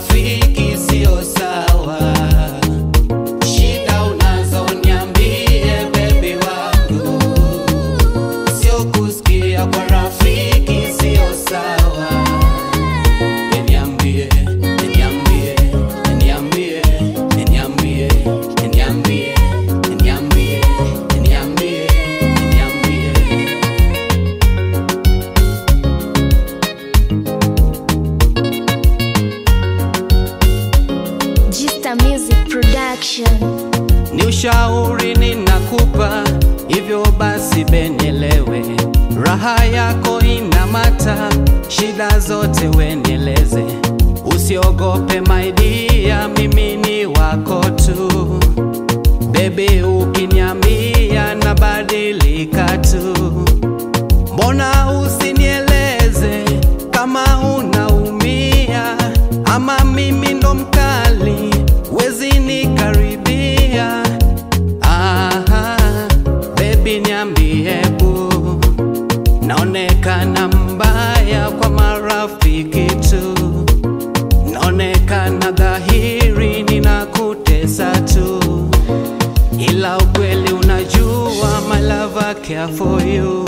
Sweet. Production. ni ushauri ninakupa, hivyo basi benielewe. Raha yako inamata, shida zote wenieleze. Usiogope my dear, mimi ni wako tu. Baby, ukiniambia nabadilika tu. Mbona usinieleze kama unaumia, ama mimi baby niambie bu, naonekana mbaya kwa marafiki tu, naonekana dhahiri ninakutesa tu, ila ukweli unajua I care for you.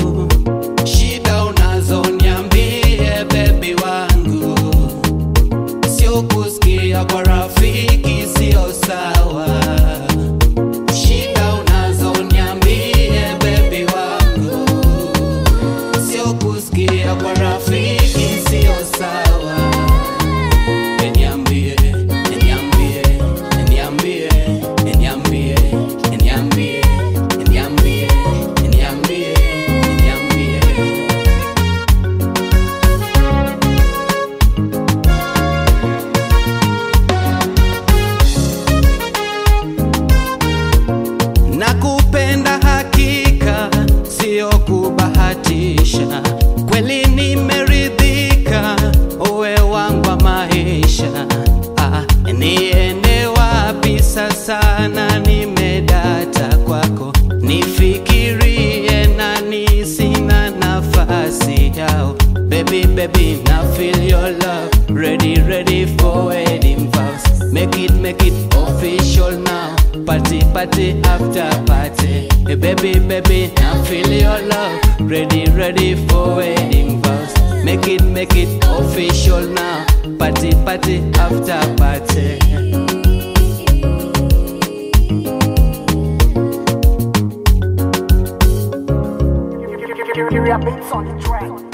Kubahatisha. Kweli nimeridhika, uwe wangu wa maisha. Ah, niende wapi sasa na nimedata kwako, nifikirie nani, sina nafasi yao. Baby, baby, now feel your love, ready, ready for wedding vows. Make it, make it official now. Party, party after party. Baby, baby, Ready, ready for wedding vows. Make it, make it official now. Party, party after party. Your beats on the track.